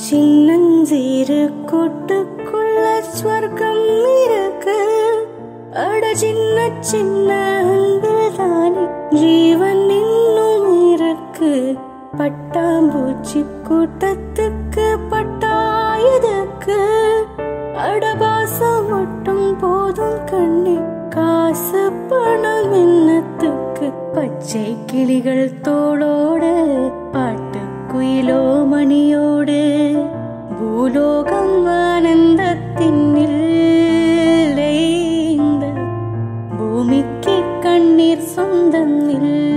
சின்னஞ்சிறு கொட்டுக்குள்ள ஸ்வர்க்கம் இருக்கு. அட சின்ன சின்ன அன்பில் தானே ஜீவன் இன்னும் இருக்கு. பட்டாம்பூச்சி கூட்டத்துக்கு பட்டாயதுக்கு. அடபாசம் மட்டும் போதும் கண்ணே காசு பணம் என்னத்துக்கு? பச்சை கிளிகள் தோளோட மணியோடு பூலோகம் ஆனந்தத்தின் பூமிக்கு கண்ணீர் சொந்தம் இல்லை.